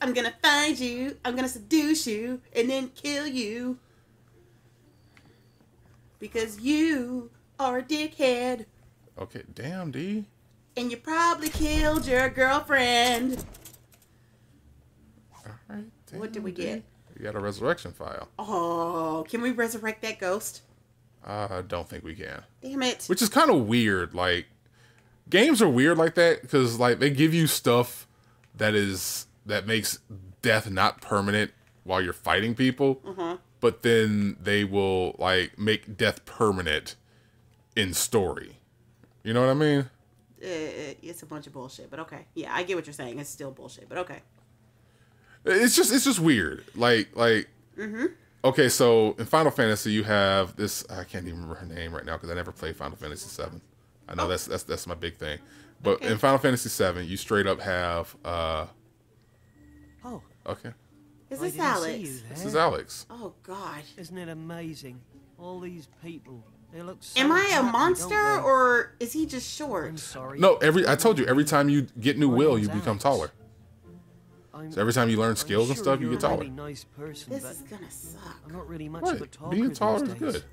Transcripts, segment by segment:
I'm gonna find you. I'm gonna seduce you and then kill you. Because you are a dickhead. Okay, damn, D. And you probably killed your girlfriend. All right. What did we D. get? We got a resurrection phial. Oh, can we resurrect that ghost? I don't think we can. Damn it. Which is kind of weird. Like games are weird like that because like they give you stuff that is that makes death not permanent while you're fighting people, Uh-huh. but then they will like make death permanent in story. You know what I mean? Uh, it's a bunch of bullshit, but okay. Yeah, I get what you're saying. It's still bullshit, but okay. It's just it's just weird. Like like okay, so in Final Fantasy you have this I can't even remember her name right now because I never played Final Fantasy Seven. I know that's that's that's my big thing. But Okay. in Final Fantasy Seven, you straight up have uh Oh, okay. Is I this didn't Alex? This there. is Alex. Oh God. Isn't it amazing? All these people. They look so Am I a happy, monster or is he just I'm short? sorry. No, every I told you every time you get new My will, you become Alex. taller. So every time you learn I'm skills and stuff, you you're get a taller. really nice person, This but is gonna suck. I'm not really much of a What? talker Being taller is days. good.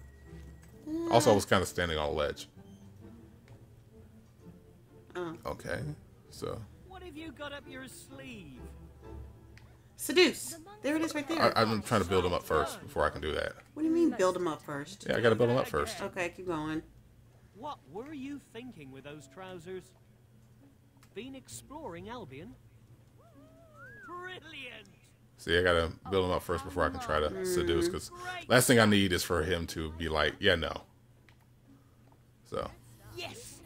Also, I was kind of standing on a ledge. Uh, Okay, so What have you got up your sleeve? Seduce. There it is right there. I, I'm trying to build him up first before I can do that. what do you mean build him up first? Yeah, I got to build him up first. Okay, keep going. What were you thinking with those trousers? Been exploring Albion? Brilliant! See, I gotta build him up first before I can try to mm. seduce. Because last thing I need is for him to be like, yeah, no. So Yes!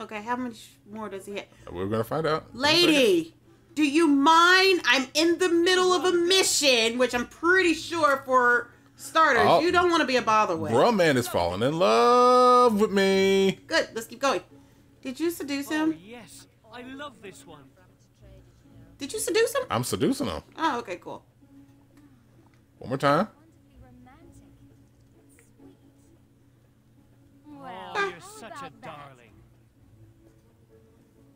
Okay, how much more does he have? we're gonna find out. Lady, do you mind? I'm in the middle of a mission, which I'm pretty sure for starters, Oh. you don't want to be a bother with. Bruh man is falling in love with me. Good, let's keep going. Did you seduce Oh, him? yes! I love this one. Did you seduce him? I'm seducing him. Oh, okay, cool. One more time. Oh, ah. you're such a darling.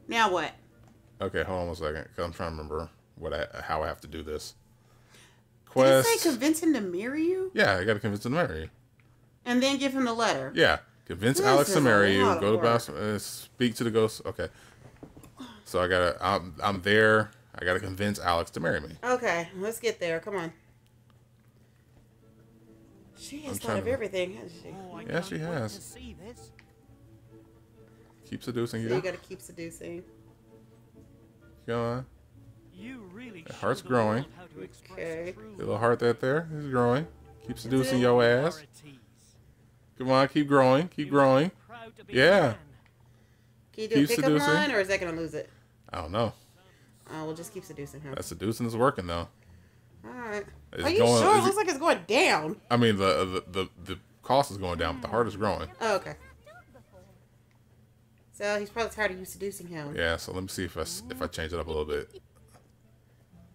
Now what? Okay, hold on one second. Cause I'm trying to remember what I how I have to do this. Did it Quest. say convince him to marry you? yeah, I gotta convince him to marry you. And then give him the letter? Yeah, convince This Alex to marry you. Go to work. boss, uh, speak to the ghost. Okay. So I gotta. I'm I'm there. I gotta convince Alex to marry me. Okay, let's get there. Come on. She has I'm thought of to- everything, hasn't she? Oh, Yeah, she has. to see this. Keep seducing So you. you gotta keep seducing. Go on. You really The heart's growing. world how to express Okay. true little heart that there is growing. Keep seducing your ass. Come on, keep growing. Keep growing. must be proud to be a Yeah. man. Can you do a Keep pickup seducing. line or is that gonna lose it? I don't know. Oh, we'll just keep seducing him. That seducing is working though. Alright. It's Are you going- sure? It- looks like it's going down. I mean, the the the, the cost is going down, but the heart is growing. Oh, okay. So he's probably tired of you seducing him. Yeah. So let me see if I s- if I change it up a little bit.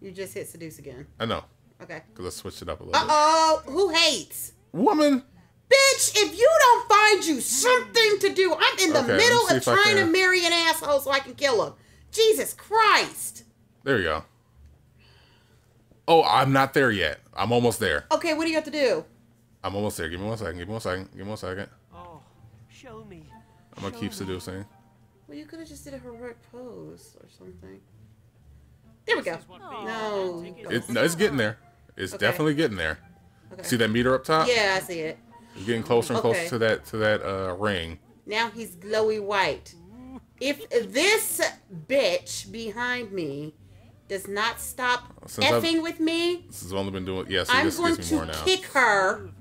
You just hit seduce again. I know Okay. because I switched it up a little Uh oh, who hates? Woman. Bitch, if you don't find you something to do, I'm in the Okay, middle of trying to marry an asshole so I can kill him. Jesus Christ. There you go. Oh, I'm not there yet. I'm almost there. Okay, what do you have to do? I'm almost there. Give me one second. Give me one second. Give me one second. Oh, show me. I'm gonna keep seducing. Well, you could have just did a heroic pose or something. There we go. This is what being No. romantic is. It's no, it's getting there. It's Okay. definitely getting there. Okay. See that meter up top? Yeah, I see it. You're getting closer and closer Okay. to that to that uh, ring. Now he's glowy white. If this bitch behind me does not stop Since I've- effing with me, This has only been doing. Yeah, see, I'm this going gets more to now. kick her Smooth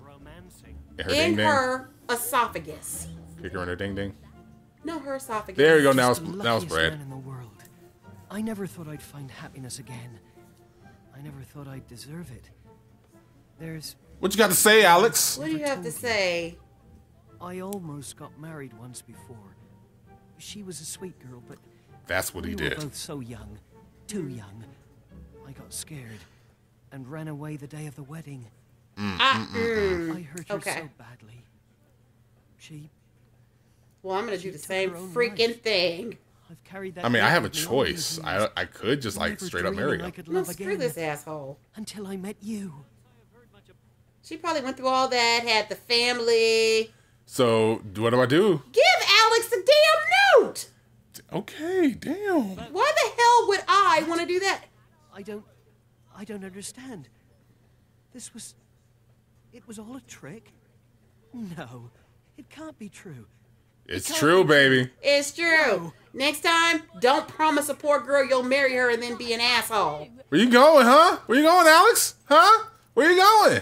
her in ding ding. her esophagus. Kick her in her ding ding. No, her esophagus. There you go. Now it's the now it's luckiest bread. in the world. I never thought I'd find happiness again. I never thought I'd deserve it. There's What you got to say, Alex? What do you have to say? I almost got married once before. She was a sweet girl, but That's what we he were did. both so young, too young. I got scared and ran away the day of the wedding. Ah, mm. I hurt her Okay. so badly. She. Well, I'm gonna do the same freaking life. thing. I've carried that. I mean, I have a with me all choice. I I could just like straight up marry dreaming I him. could No, love screw this asshole. until I met you. She probably went through all that, had the family. So what do I do? Give Alex the damn note. Okay, damn. Why the hell would I want to do that? I don't. I don't understand. This was. It was all a trick? No, it can't be true. It's true, baby. It's true. Next time, don't promise a poor girl you'll marry her and then be an asshole. Where you going, huh? Where you going, Alex? Huh? Where you going?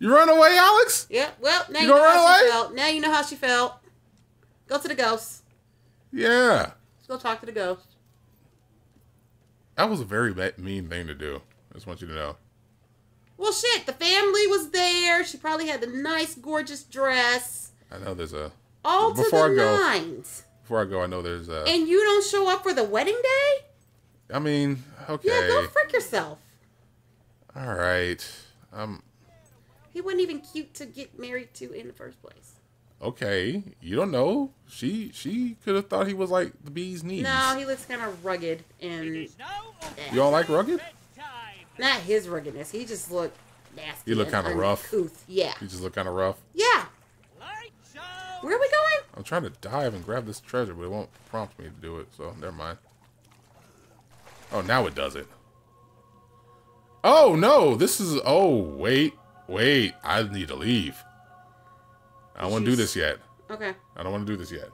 You run away, Alex? Yep. Well, now You you, know how run she felt. Now you know how she felt. Go to the ghost. Yeah. Let's go talk to the ghost. That was a very mean thing to do. I just want you to know. Well, shit. The family was there. She probably had the nice, gorgeous dress. I know there's a. All Before to I the go- nines. Before I go, I know there's a. And you don't show up for the wedding day? I mean, okay. Yeah, go frick yourself. All right. Um. He wasn't even cute to get married to in the first place. Okay. You don't know. She she could have thought he was like the bee's knees. No, he looks kind of rugged and You all like rugged? not his ruggedness. He just looked nasty. He looked kinda rough. Yeah. He just look kind of rough. Yeah. Where are we going? I'm trying to dive and grab this treasure, but it won't prompt me to do it. So never mind. Oh, now it does it. Oh no! This is. Oh wait, wait. I need to leave. I don't want to do this yet. Okay. I don't want to do this yet.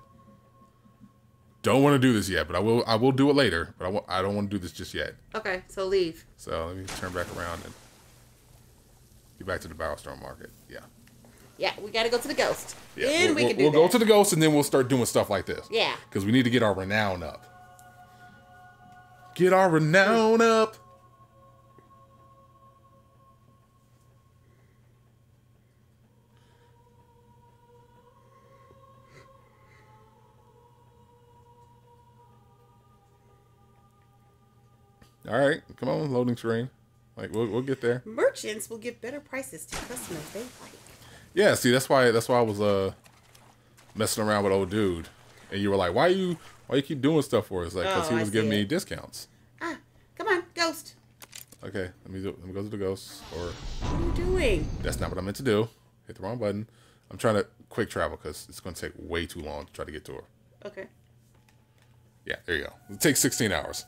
Don't want to do this yet, but I will. I will do it later. But I w- I don't want to do this just yet. Okay. So leave. So let me turn back around and get back to the Bowerstone Market. Yeah. Yeah, we got to go to the ghost. Yeah. Then we'll we can do we'll go to the ghost and then we'll start doing stuff like this. Yeah. Because we need to get our renown up. Get our renown up. All right, come on, loading screen. Like we'll, we'll get there. Merchants will give better prices to customers they like. Yeah, see, that's why that's why I was uh messing around with old dude, and you were like, "Why you why you keep doing stuff for us?" Like, because Oh, he was giving see me it. discounts. Ah, come on, ghost. Okay, let me do, let me go to the ghost, or What are you doing? that's not what I meant to do. Hit the wrong button. I'm trying to quick travel because it's going to take way too long to try to get to her. Okay. Yeah, there you go. It takes 16 hours.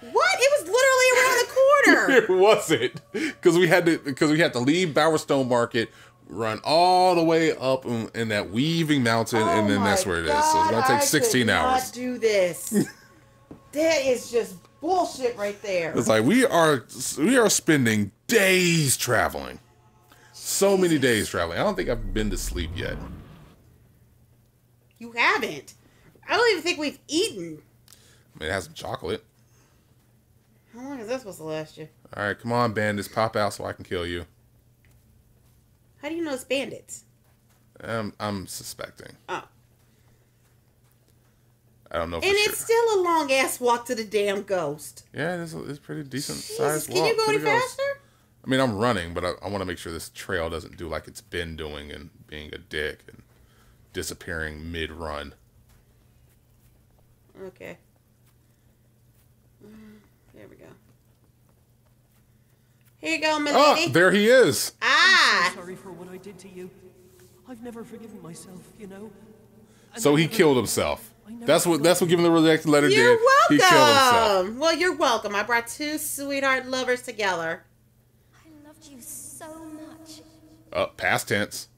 What? It was literally around the corner. It wasn't because we had to because we had to leave Bowerstone Market, run all the way up in, in that weaving mountain, and then Oh that's where it is. So it's gonna take oh I 16 could hours. Do this. that is just bullshit right there. It's like we are we are spending days traveling. So many days traveling. I don't think I've been to sleep yet. You haven't. I don't even think we've eaten. I mean, it has some chocolate. How long is that supposed to last you? All right, come on, bandits, pop out so I can kill you. How do you know it's bandits? I'm, I'm suspecting. Oh. I don't know And sure. it's still a long ass walk to the damn ghost. yeah, it's, a, it's pretty decent Jesus, sized can walk. you go any the ghost. faster? I mean, I'm running, but I, I want to make sure this trail doesn't do like it's been doing and being a dick and disappearing mid run. Okay. Mm, There we go. Here you go, my Ah, lady. there he is. ah, Sorry for what I did to you. I've never forgiven myself, you know. And So he never- killed himself. That's what thought- that's what giving the rejected letter you're did. He killed himself. welcome. Well, you're welcome. I brought two sweetheart lovers together. I loved you so much. Uh, past tense.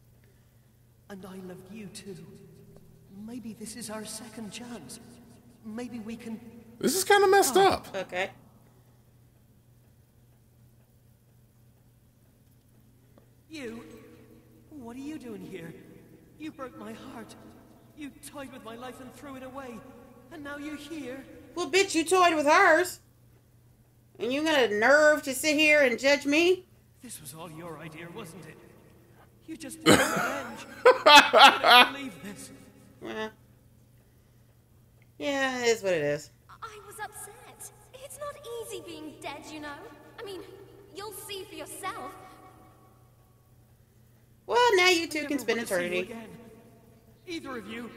And I loved you too. Maybe this is our second chance. Maybe we can. This is kind of messed Oh. up. Okay. You? What are you doing here? You broke my heart. You toyed with my life and threw it away. And now you're here. Well, bitch, you toyed with hers. And you got a nerve to sit here and judge me? This was all your idea, wasn't it? You just wanted revenge. I don't believe this. Well, yeah, it is what it is. I was upset. It's not easy being dead, you know. I mean, you'll see for yourself. Well, Well, now you two can spend wanna see you eternity. again. Either of you.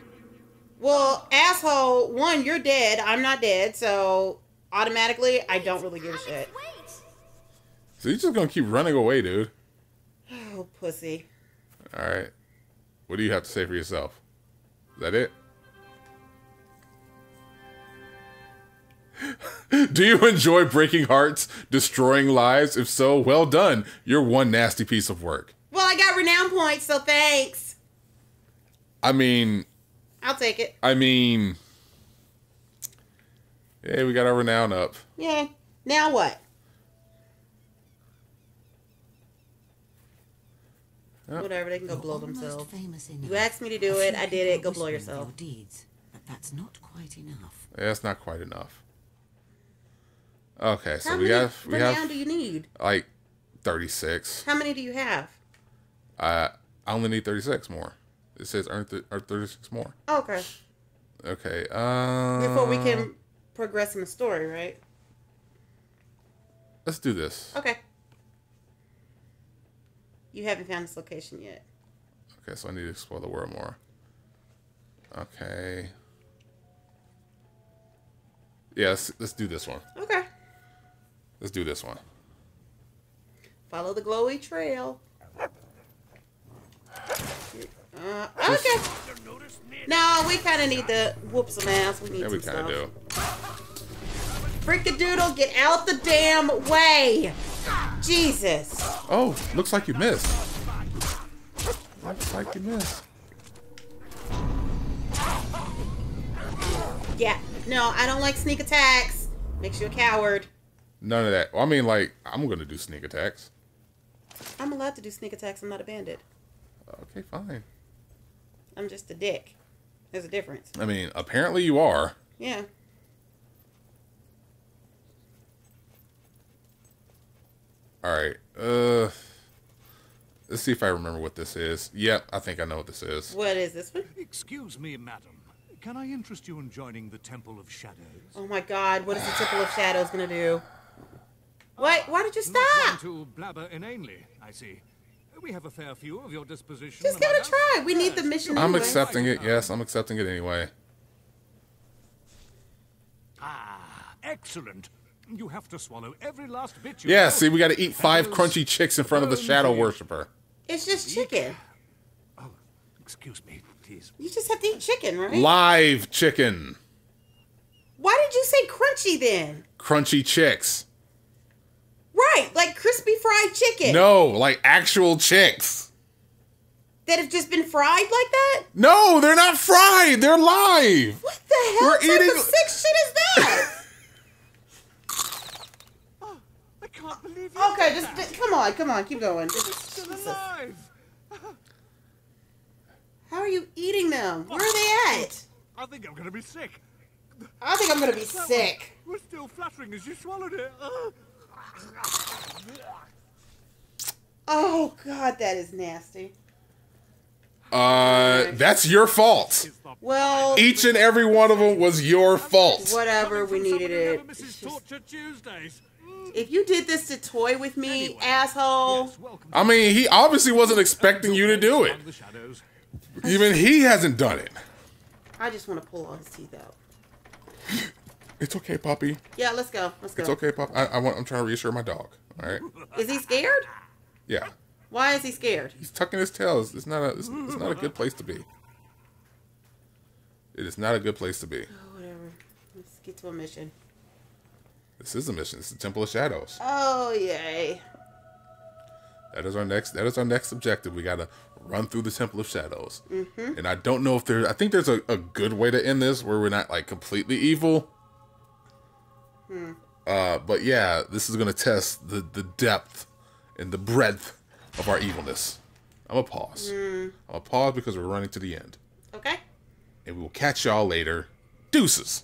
Well, asshole, one, you're dead. I'm not dead, so automatically, I don't really give a Alex, shit. wait! So you're just gonna keep running away, dude. Oh, pussy. All right. What do you have to say for yourself? Is that it? do you enjoy breaking hearts, destroying lives? If so, well done. You're one nasty piece of work. Well, I got renown points, so thanks. I mean, I'll take it. I mean, hey, we got our renown up. Yeah. Now what? Yep. Whatever, they can go You're blow themselves. You asked me to do it, I did it, go blow yourself. Your deeds, but that's not quite enough. That's not quite enough. Okay, so How we many have we renown have do you need? like 36. How many do you have? I I only need 36 more. It says earn, th- earn 36 more. Okay. Okay. Um, Before we can progress in the story, right? Let's do this. Okay. You haven't found this location yet. Okay, so I need to explore the world more. Okay. Yeah, let's, let's do this one. Okay. Let's do this one. Follow the glowy trail. Uh, okay. No, we kind of need to whoop some ass. We need to. Yeah, we kind of do. Frickadoodle, get out the damn way! Jesus. Oh, looks like you missed. Looks like you missed. Yeah. No, I don't like sneak attacks. Makes you a coward. None of that. Well, I mean, like, I'm gonna do sneak attacks. I'm allowed to do sneak attacks. I'm not a bandit. Okay, fine. I'm just a dick. There's a difference. I mean, apparently you are. Yeah. All right. Uh, let's see if I remember what this is. Yep, I think I know what this is. What is this one? Excuse me, madam. Can I interest you in joining the Temple of Shadows? Oh my god, what is the Temple of Shadows gonna do? What? Why did you Not stop? to blabber inanely, I see. We have a fair view of your disposition. Just give it a try. We need the mission I'm anyway. accepting it. Yes, I'm accepting it anyway. Ah, excellent. You have to swallow every last bit you Yeah, know. see, we got to eat five crunchy chicks in front of the shadow worshiper. It's just chicken. Oh, excuse me, please. You just have to eat chicken, right? Live chicken. Why did you say crunchy then? Crunchy chicks. Right, like crispy fried chicken. No, like actual chicks. That have just been fried like that? No, they're not fried. They're live. What the hell We're type eating- of sick shit is that? I can't believe you okay, just, that. just- come on, come on, keep going. Still alive. How are you eating them? Where are they at? I think I'm going to be sick. I think I'm gonna be That one sick. Was still fluttering as you swallowed it. Ah. Oh god, that is nasty. Uh, that's your fault. Well, Each and every one of them was your fault. whatever, we needed someone who it. never misses It's just- Torture Tuesdays. If you did this to toy with me, Anyway, asshole. Yes, I mean, he obviously wasn't expecting you to do it. Among The shadows. Even he hasn't done it. I just want to pull all his teeth out. It's okay, puppy. Yeah, let's go. Let's go. It's okay, pup. I, I want. I'm trying to reassure my dog. All right. Is he scared? Yeah. Why is he scared? He's tucking his tail. It's it's not a. It's, it's not a good place to be. It is not a good place to be. Oh, whatever. Let's get to a mission. This is a mission. It's the Temple of Shadows. Oh, yay. That is our next. That is our next objective. We gotta run through the Temple of Shadows. Mm-hmm. And I don't know if there. I think there's a, a good way to end this where we're not like completely evil. Uh, but yeah, this is gonna test the the depth and the breadth of our evilness. I'm gonna pause. I'm gonna pause because we're running to the end, Okay. and we will catch y'all later. Deuces.